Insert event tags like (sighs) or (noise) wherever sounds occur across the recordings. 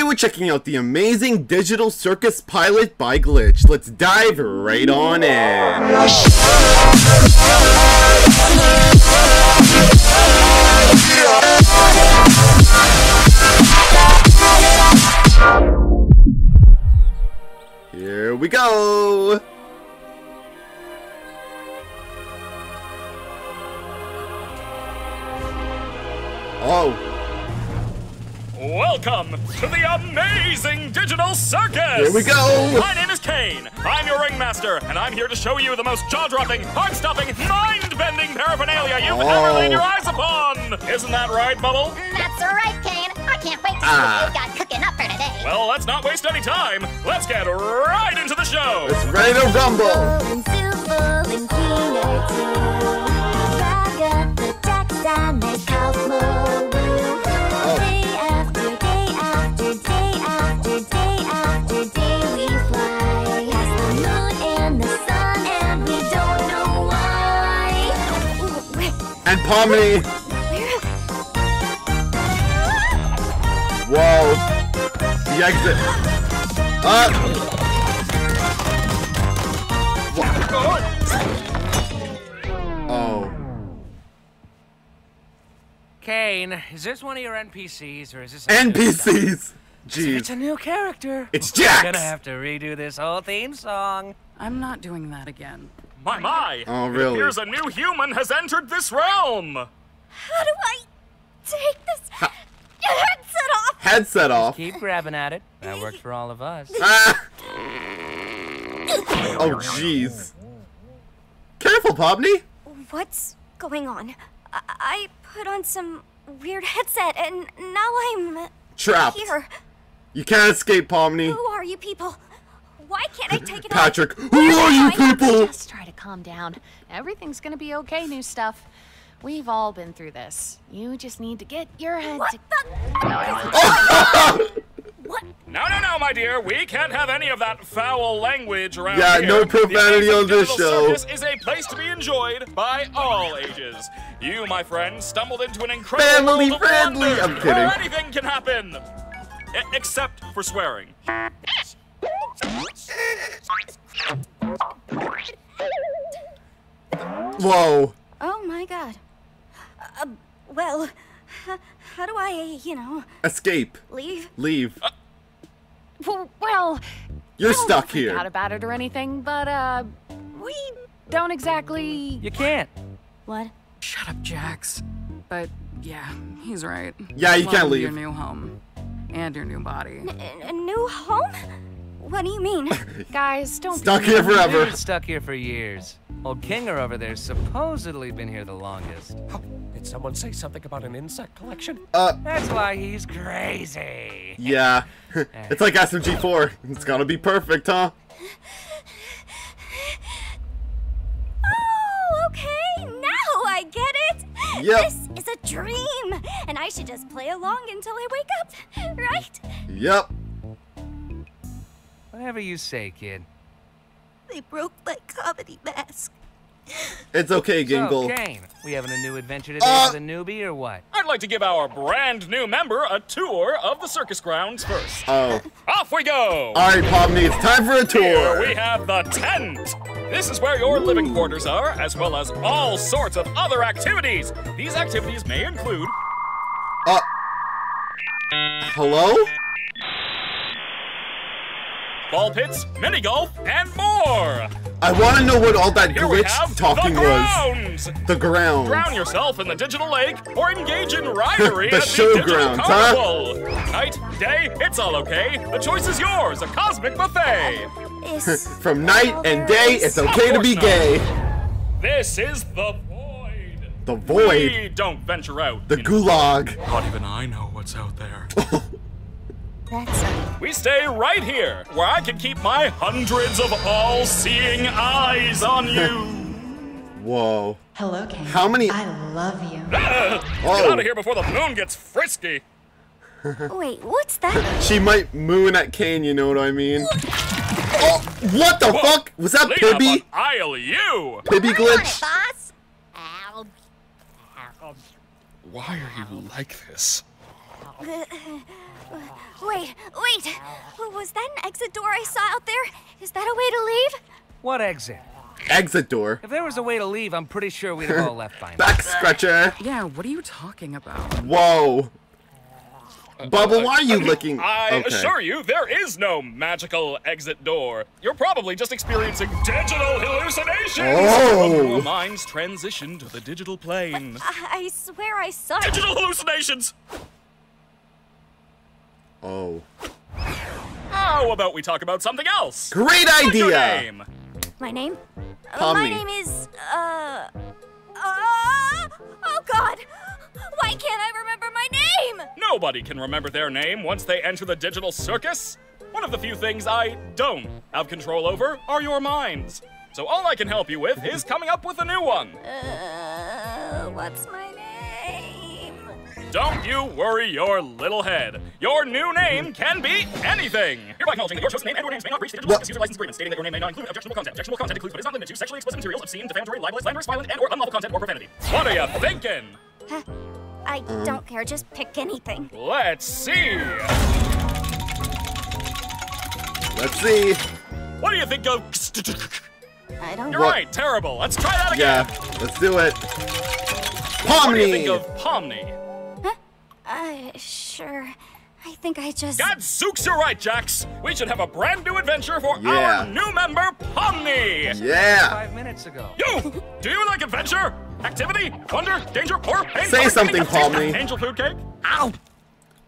Today we're checking out the amazing digital circus pilot by Glitch. Let's dive right on in. Here we go! Oh, Welcome to the amazing digital circus! here we go! My name is Caine. I'm your ringmaster, and I'm here to show you the most jaw-dropping, heart-stopping, mind-bending paraphernalia you've ever laid your eyes upon. Isn't that right, Bubble? That's right, Caine. I can't wait to see Ah. what you got cooking up for today. Well, let's not waste any time. Let's get right into the show. It's ready to rumble! Where- And Whoa! The exit! Uh! Oh. Caine, is this one of your NPCs or is this a NPCs! It's a new character. It's We're Jax! gonna have to redo this whole theme song. I'm not doing that again. My, my. Oh, It really? appears a new human has entered this realm. How do I take this headset off? Headset off. Keep grabbing at it. That worked for all of us. Ah! Oh, jeez. Careful, Pomni! What's going on? I, I put on some weird headset and now I'm Trapped. here. You can't escape, Pomni. Who are you people? Why can't I take it Patrick, off? who are you I have people? Just try to calm down. Everything's gonna be okay, new stuff. We've all been through this. You just need to get your head What to. the? (laughs) what? No, no, no, my dear. We can't have any of that foul language around Yeah, here. Yeah, no profanity Amazing on this show. This is a place to be enjoyed by all ages. You, my friend, stumbled into an incredible Family world friendly. wonder I'm kidding. Where anything can happen, except for swearing. (laughs) Whoa. Oh my god. Uh, well, h- how do I, you know, Escape. leave? Leave. Well, well You're stuck here. I don't stuck freak out about it or anything, but uh, we don't exactly. You can't. What? Shut up, Jax. But yeah, he's right. Yeah, you can't leave. Your new home and your new body. A, a new home? What do you mean? (laughs) Guys, don't. be Stuck here forever. We've stuck here for years. Old Kinger over there's supposedly been here the longest. Did someone say something about an insect collection? Uh, That's why he's crazy. yeah. (laughs) it's like SMG4. It's gotta be perfect, huh? oh, okay. Now I get it. Yep. This is a dream, and I should just play along until I wake up, right? Yep. Whatever you say, kid. They broke my comedy mask. It's okay, Gangle. So, Caine, we having a new adventure today Uh, for the newbie or what? I'd like to give our brand new member a tour of the circus grounds first. Oh. Off we go! Alright, Pomni, it's time for a tour. Here we have the tent. This is where your living quarters are, as well as all sorts of other activities. These activities may include Uh. Hello? Ball pits, mini golf, and more. I wanna know what all that Here glitch talking the was. The ground. Drown yourself in the digital lake or engage in ridery (laughs) The at the digital showgrounds, huh? carnival. Night, day, it's all okay. The choice is yours. A cosmic buffet. (laughs) From night and day, it's okay to be gay. This is the void. The void. We don't venture out. The gulag. Not even I know what's out there. (laughs) that's We stay right here, where I can keep my hundreds of all-seeing eyes on you. (laughs) Whoa. Hello, Caine. How many- I love you. Ah! Get Oh. out of here before the moon gets frisky. (laughs) Wait, what's that? She might moon at Caine, you know what I mean? (laughs) Oh, what the fuck? Was that Clean up Pibby? on aisle you. Pibby glitch? boss. Ow. Why are you like this? (laughs) Wait, wait. Was that an exit door I saw out there? Is that a way to leave? What exit? Exit door. If there was a way to leave, I'm pretty sure we'd have all left (laughs) by now. Back scratcher. Yeah, what are you talking about? Whoa. Bubble, why are you looking? I okay. assure you, there is no magical exit door. You're probably just experiencing digital hallucinations. Oh. Your mind's transition to the digital plane. I, I swear I saw. Digital hallucinations. Oh. How about we talk about something else? Great What's your idea. name? My name? Uh, my name is, uh, uh, oh god! Why can't I remember my name? Nobody can remember their name once they enter the digital circus. One of the few things I don't have control over are your minds. So all I can help you with is coming up with a new one. Uh, what's my name? Don't you worry your little head. Your new name can be anything. Hereby acknowledging that your chosen name and or names may not reach the digital What? user license agreement, stating that your name may not include objectionable content. Objectionable content includes but is not limited to sexually explicit materials, obscene, defamatory, libelous, slanderous, violent, and or unlawful content or profanity. What are you thinking? Huh, I don't care, just pick anything. Let's see. Let's see. What do you think of? I don't You're What? right. Terrible. Let's try that again. Yeah, let's do it. What do you think of Pomni? Uh, sure. I think I just. Gadzooks, you're right, Jax. We should have a brand new adventure for Yeah. our new member, Pomni. Yeah. Five minutes ago. You! Do you like adventure? Activity? Wonder? Danger? Or Pain? Say fun, something, taste Pomni. Angel food cake? Ow!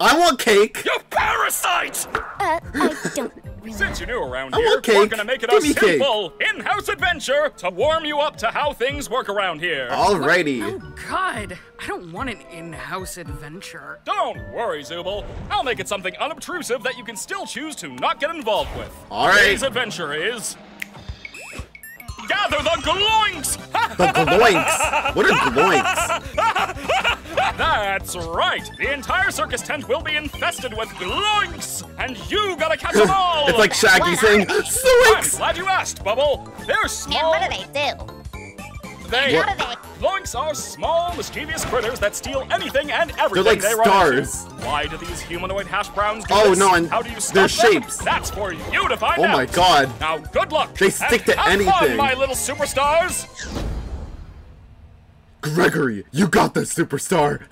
I want cake. You parasite! Uh, I don't really. Since you're new around here, we're gonna make it Give a simple in-house adventure to warm you up to how things work around here. Alrighty. Oh God, I don't want an in-house adventure. Don't worry, Zooble. I'll make it something unobtrusive that you can still choose to not get involved with. All right. Today's adventure is... Gather the gloinks! The gloinks. What are gloinks? (laughs) That's right! The entire circus tent will be infested with gloinks! And you gotta catch them (laughs) all! It's like Shaggy saying, I'm glad you asked, Bubble! They're Yeah, small... what do they do? They... What do they? Gloinks are small, mischievous critters that steal anything and everything like they run into. stars. Why do these humanoid hash browns do Oh, this? no, and How do you stop they're them? shapes. That's for you to find Oh out. my god. Now, good luck. They stick and to have fun, anything. my little superstars. Gregory, you got the superstar.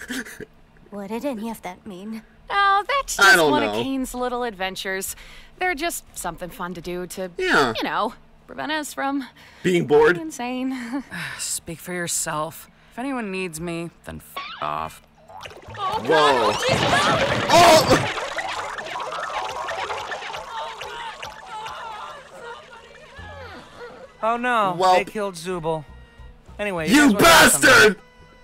What did any of that mean? Oh, that's just one know. of Caine's little adventures. They're just something fun to do to, Yeah. you know, prevent us from Being bored. insane. (laughs) (sighs) Speak for yourself. If anyone needs me, then f off. Oh, Whoa. Oh! Oh no, Well- they killed Zooble. Anyway, You guys wanna know something? bastard!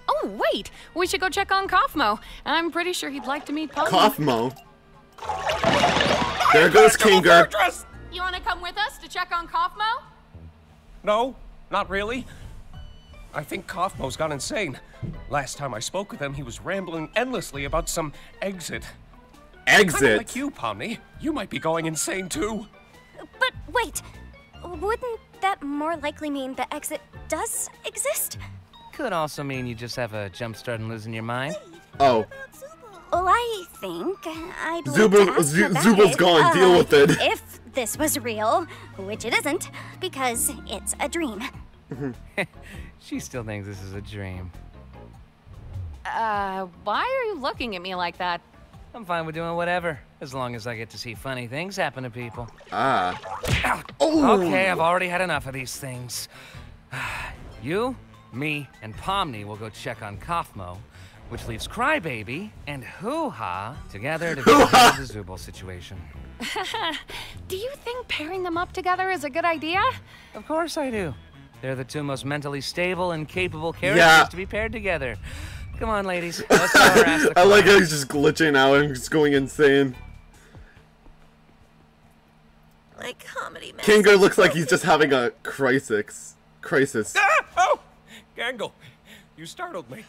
oh, wait, we should go check on Kaufmo. I'm pretty sure he'd like to meet Polly. Kaufmo. There goes Kinger. Fortress! You want to come with us to check on Kaufmo? No, not really. I think Kaufmo's gone insane. Last time I spoke with him, he was rambling endlessly about some exit. Exit? Kind of Exit. like you, Pomni. You might be going insane too. But wait, wouldn't that more likely mean the exit does exist? Could also mean you just have a jump start and losing your mind. Oh. Well, I think I'd Zooble- like to ask Zu- about Zooble's it, gone, deal uh, with it. (laughs) If this was real, which it isn't, because it's a dream. (laughs) She still thinks this is a dream. Uh, why are you looking at me like that? I'm fine with doing whatever, as long as I get to see funny things happen to people. Ah. Oh. Okay, I've already had enough of these things. (sighs) You, me, and Pomni will go check on Kaufmo, which leaves Crybaby and Hoo Ha together to deal with the Zooble situation. (laughs) Do you think pairing them up together is a good idea? Of course I do. They're the two most mentally stable and capable characters Yeah. to be paired together. Come on, ladies. Let's go harass (laughs) the I like how he's just glitching out and just going insane. Like comedy man. Kinger looks like he's just having a crisis. Crisis. Ah! Oh! Gangle, you startled me.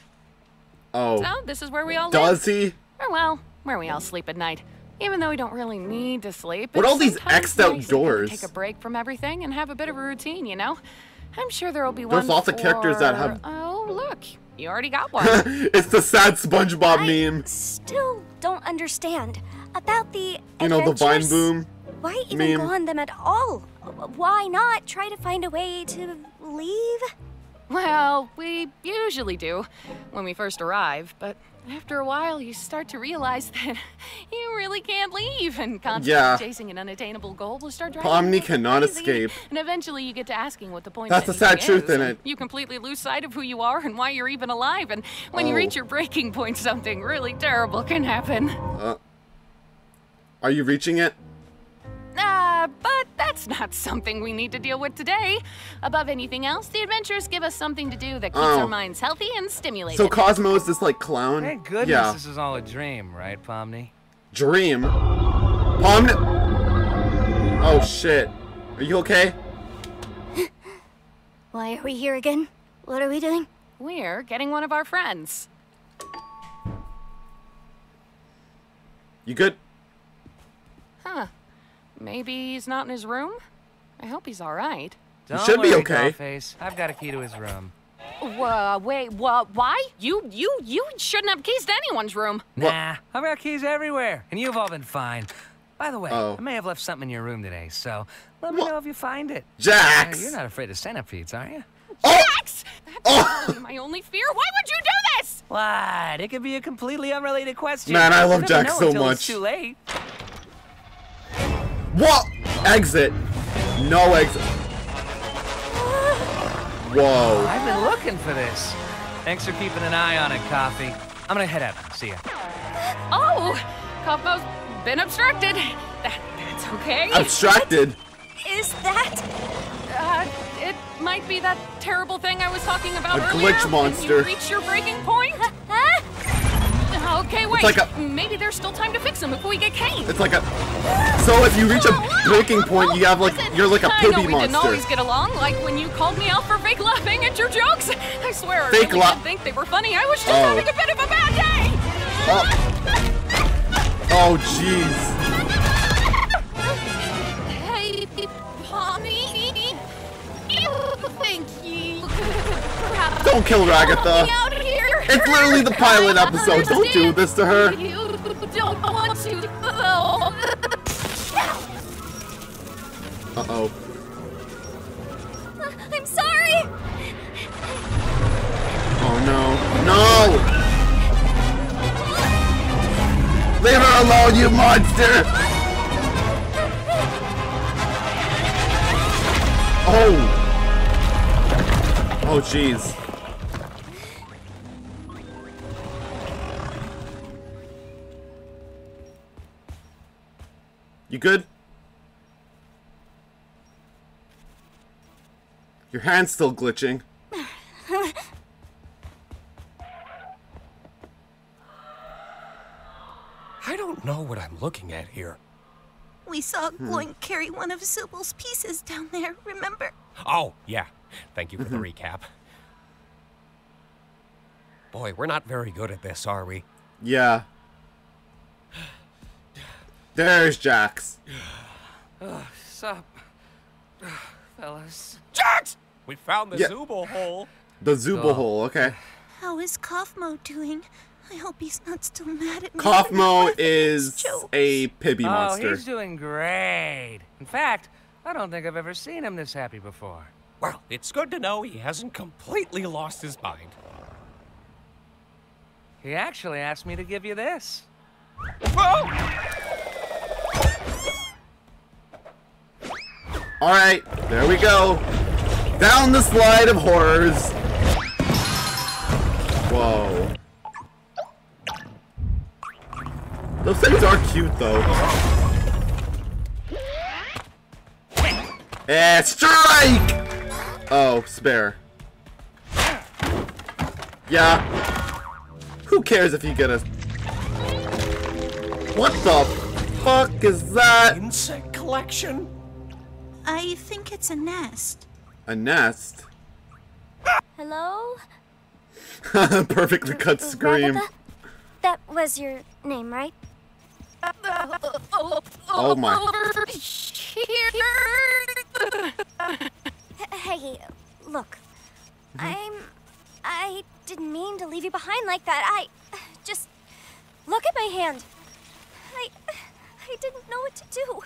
Oh. So, this is where we all live? Does he? Or, well, where we all sleep at night. Even though we don't really need to sleep. What all these sometimes X'd out nice to kinda doors? Take a break from everything and have a bit of a routine, you know? I'm sure there'll be There's one lots of characters that have- Oh, look. You already got (laughs) one. it's the sad SpongeBob I meme. still don't understand. About the You know, the Vine? Boom. Why even meme. go on them at all? Why not try to find a way to leave? Well, we usually do when we first arrive, but after a while you start to realize (laughs) that you really can't leave and constantly Yeah. chasing an unattainable goal will start driving Pomni you cannot crazy. escape. And eventually you get to asking what the point is. That's the sad truth is, in it. You completely lose sight of who you are and why you're even alive, and when you Oh. reach your breaking point, something really terrible can happen. Uh, are you reaching it? Uh, but that's not (laughs) something we need to deal with today. Above anything else, the adventures give us something to do that keeps Oh. our minds healthy and stimulated. So Cosmo is this like clown? Thank goodness Yeah. this is all a dream, right, Pomni? Dream. Pomni. Oh shit. Are you okay? (laughs) Why are we here again? What are we doing? We're getting one of our friends. You good? Huh. Maybe he's not in his room? I hope he's all right. Don't should be worry, okay. Dollface. I've got a key to his room. Uh, wait, what? Why? You, you, you shouldn't have keys to anyone's room. What? Nah, I've got keys everywhere, and you've all been fine. By the way, Oh. I may have left something in your room today, so let me What? know if you find it. Uh, you're not afraid of centipedes, are you? Oh! Jax! That's really my only fear. Why would you do this? What? It could be a completely unrelated question. Man, I love You'll Jax so until much. It's too late. What? Exit. No exit. Whoa. I've been looking for this. Thanks for keeping an eye on it, Coffee. I'm gonna head out. See ya. Oh, Kaufmo's been obstructed. That, that's okay. Abstracted. Is that? Uh, it might be that terrible thing I was talking about A earlier. glitch when monster. You reach your breaking point. Huh? Okay, wait. like a- Maybe there's still time to fix him before we get caned. It's like a. So if you reach a breaking point, you have like you're like a I know poopy we didn't monster. always get along, like when you called me out for fake laughing at your jokes. (laughs) I swear, I Fake really la- did think they were funny. I was just Oh. having a bit of a bad day. Oh. Oh jeez. Hey, Pomni. Thank you. (laughs) Don't kill Ragatha. help me out here. It's literally the pilot episode. Don't do this to her. You don't want to. Uh oh. I'm sorry. Oh no. No! Leave her alone, you monster! Oh! Oh jeez. You good? Your hand's still glitching. I don't know what I'm looking at here. We saw Hmm. Gloink carry one of Sybil's pieces down there, remember? Oh, yeah. Thank you for the recap. Boy, we're not very good at this, are we? Yeah. There's Jax. Sup, fellas? Jax! We found the Yeah. Zooble hole. The Zuba Oh. hole, okay. How is Kaufmo doing? I hope he's not still mad at me. Kaufmo (laughs) is a Pibby Oh, monster. Oh, he's doing great. In fact, I don't think I've ever seen him this happy before. Well, it's good to know he hasn't completely lost his mind. He actually asked me to give you this. Alright, there we go. Down the slide of horrors. Whoa. Those things are cute though. Eh, strike! Oh, spare. Yeah. Who cares if you get a... What the fuck is that? Insect collection? I think it's a nest. A nest? Hello? (laughs) Perfectly cut scream. Ragatha? That was your name, right? Oh my. Over here. H- Hey, look. Mm-hmm. I'm. I didn't mean to leave you behind like that. I. Just. Look at my hand. I. I. didn't know what to do.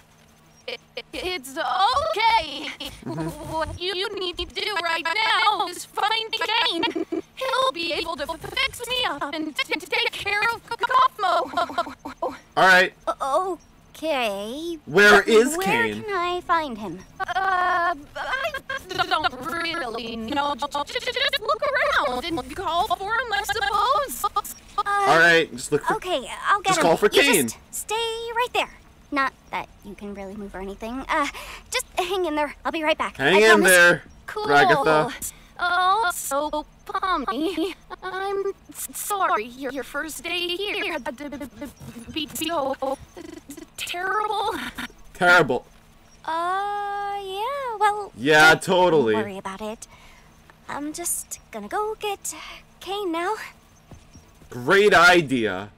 It's okay. what you need to do right now is find Caine. He'll be able to fix me up and t- take care of Kaufmo. Alright, Okay. Where but is where can I find him? Uh, I don't really know. Just look around and call for him, I suppose. alright, just look for. Okay, I'll get Just him. call for You Caine. just stay right there. Not that you can really move or anything. Uh, just hang in there. I'll be right back. Hang I in promise. there, Cool. Ragatha. Oh, so Pomni, I'm sorry. Your, your first day here had to be so terrible. Terrible. Uh, yeah, well. Yeah, don't totally. worry about it. I'm just gonna go get Caine now. Great idea.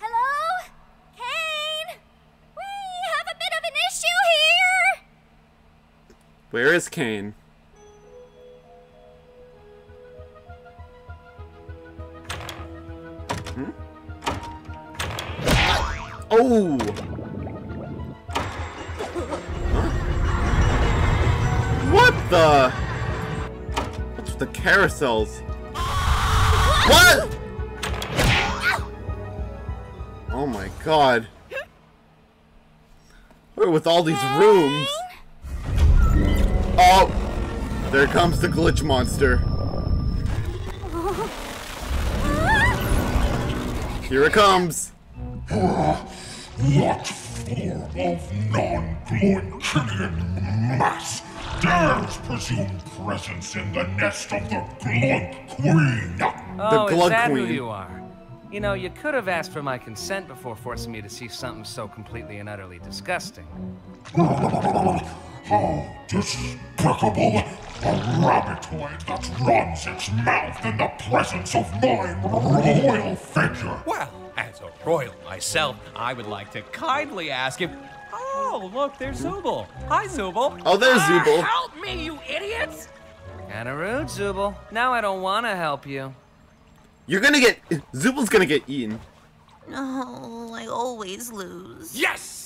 Hello? Caine? We have a bit of an issue here! Where is Caine? Hmm? Oh! What the? What's the carousels? What? Oh my god. With all these rooms? Oh! There comes the glitch monster. Here it comes. What form of non-Gloinkinian mass dares presume presence in the nest of the Gloink Queen? Oh, is Glug that Queen. who you are? You know, you could have asked for my consent before forcing me to see something so completely and utterly disgusting. (laughs) How despicable! A rabbitoid that runs its mouth in the presence of my royal figure! Well, as a royal myself, I would like to kindly ask if. Oh, look, there's Zooble. Hi, Zooble. Oh, there's Ah, Zooble. Help me, you idiots! Kinda rude, Zooble. Now I don't wanna help you. You're gonna get. Zooble's gonna get eaten. No, I always lose. Yes!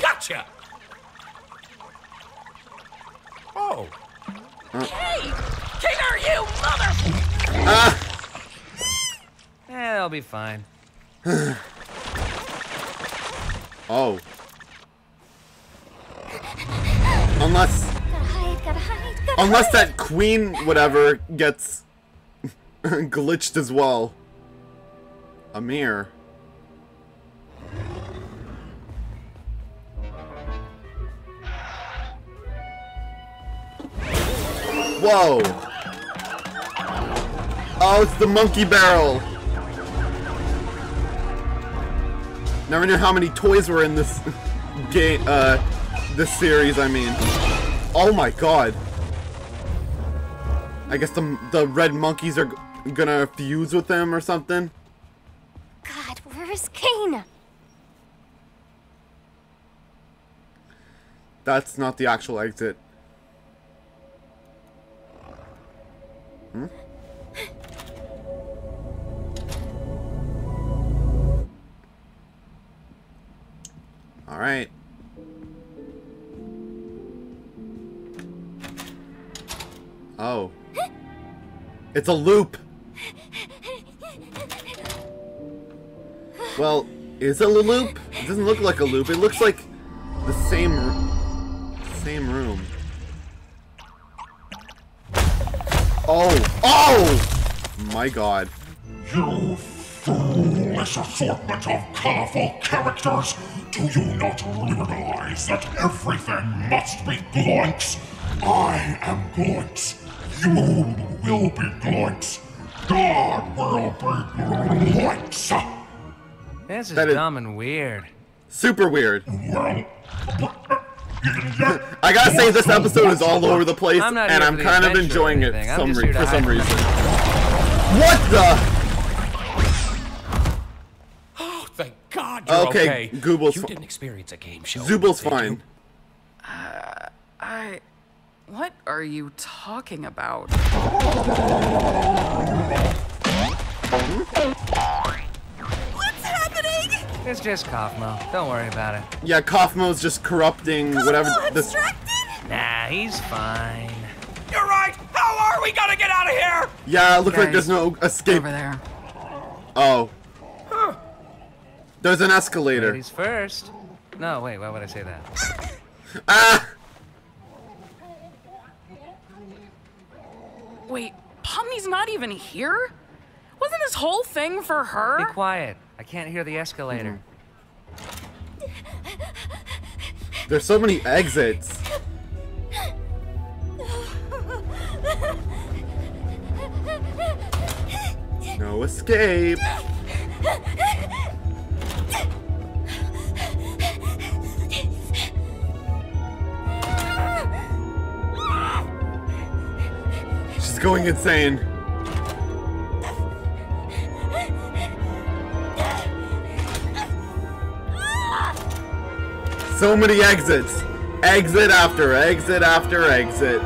Gotcha! Oh. Hey! King are you, mother? Ah! Eh, they'll be fine. (sighs) Oh. Unless. Gotta hide, gotta hide, gotta Unless hide. that queen whatever gets (laughs) glitched as well. Amir. Whoa. Oh, it's the monkey barrel. Never knew how many toys were in this (laughs) game, uh, this series, I mean. Oh my god. I guess the the red monkeys are gonna fuse with them or something. God, where is Caine? That's not the actual exit. Hmm? All right. Oh. It's a loop. Well, is it a loop? It doesn't look like a loop. It looks like the same same room. Oh, oh! My god. You foolish assortment of colorful characters! Do you not realize that everything must be Gloinks? I am Gloinks. You will be Gloinks. God will be Gloinks. This is That is- dumb and weird. Super weird. Well, even yet, I gotta say, this episode is all over the place, I'm and I'm kind of enjoying it some re- for some hide reason. What the? Oh, thank God you're Okay, okay. Google's You didn't experience a game show. Zooble's did you? fine. Uh, I. What are you talking about? What's happening? It's just Kaufmo. Don't worry about it. Yeah, Kaufmo's just corrupting whatever. Oh, The, abstracted? Nah, he's fine. You're right! How are we gonna get out of here? yeah, it looks like there's no escape. Over there. Oh. There's an escalator. He's first. No, wait, why would I say that? (laughs) Ah! Wait, Pomni's not even here? Wasn't this whole thing for her? Be quiet. I can't hear the escalator. There's so many exits. No escape. She's going insane. So many exits. Exit after exit after exit.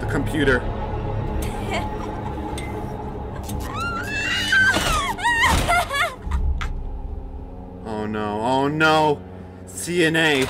The computer. (laughs) Oh no, oh no. CNA.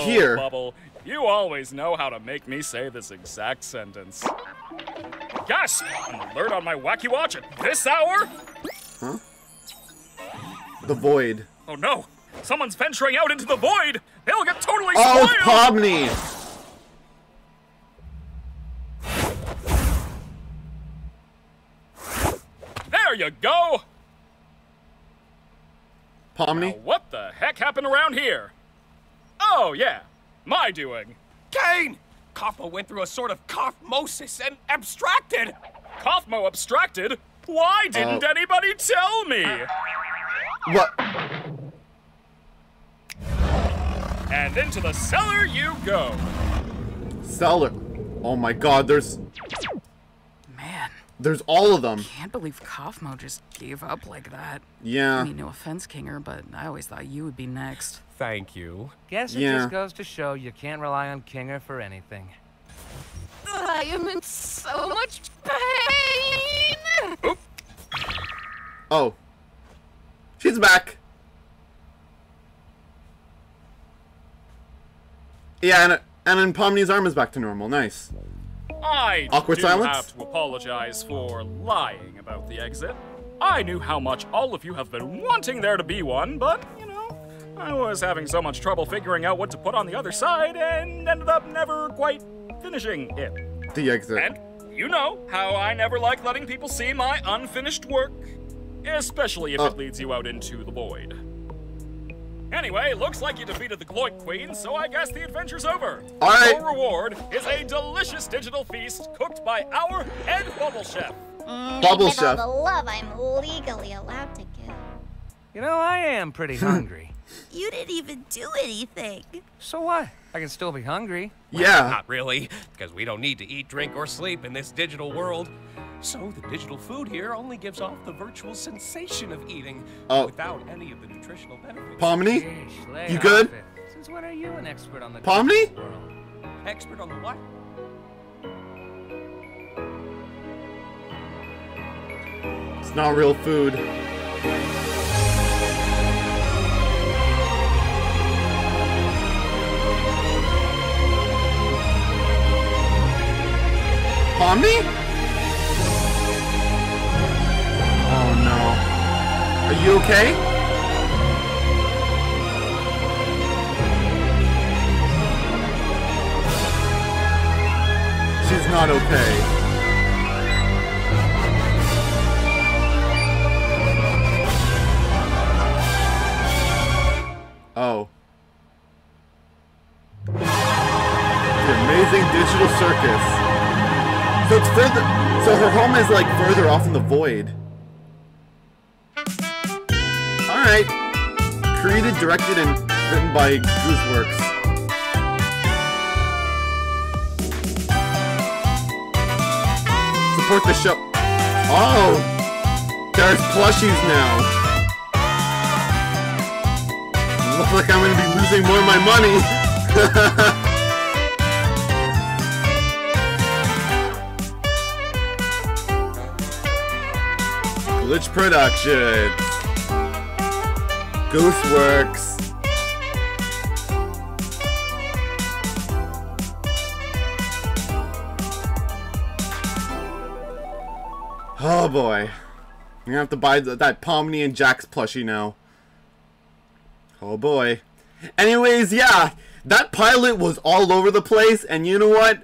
Here? Bubble, you always know how to make me say this exact sentence. Gasp! An alert on my wacky watch at this hour? Huh? The void. Oh no! Someone's venturing out into the void! They'll get totally Oh, spoiled! Pomni! There you go! Pomni? What the heck happened around here? Oh, yeah, my doing. Caine! Kaufmo went through a sort of kaufmosis and abstracted! Kaufmo abstracted? Why didn't Oh. anybody tell me? What? And into the cellar you go. Cellar. Oh my god, there's Man, there's all of them. I can't believe Kaufmo just gave up like that. Yeah. I mean, no offense, Kinger, but I always thought you would be next. Thank you. Guess it Yeah. just goes to show you can't rely on Kinger for anything. I am in so much pain. Oh. She's back. Yeah, and and then Pomni's arm is back to normal. Nice. I Awkward do silence? have to apologize for lying about the exit. I knew how much all of you have been wanting there to be one, but, you know, I was having so much trouble figuring out what to put on the other side and ended up never quite finishing it. The exit. And you know how I never like letting people see my unfinished work, especially if Oh. it uh. leads you out into the void. Anyway, looks like you defeated the Gloink Queen, so I guess the adventure's over. All right. Your reward is a delicious digital feast cooked by our head bubble chef. Mm, bubble with all chef. the love I'm legally allowed to give. You know, I am pretty (laughs) hungry. You didn't even do anything. So what? I can still be hungry. Yeah. Not really, because we don't need to eat, drink, or sleep in this digital world. So the digital food here only gives off the virtual sensation of eating Oh. without any of the nutritional benefits. Pomni? You good? it. Since when are you an expert on the Pomni? Expert on the what? It's not real food. Pomni? you okay? She's not okay. Oh. The amazing digital circus. So it's further. So her home is like further off in the void. All right. Created, directed, and written by Gooseworx. Support the show. Oh, there's plushies now. Looks like I'm gonna be losing more of my money. (laughs) Glitch Productions. Gooseworx. Oh boy. I'm gonna have to buy th that Pomni and Jax plushie now. Oh boy. Anyways, yeah, that pilot was all over the place, and you know what?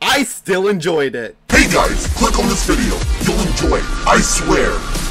I still enjoyed it. Hey guys, click on this video. You'll enjoy it. I swear.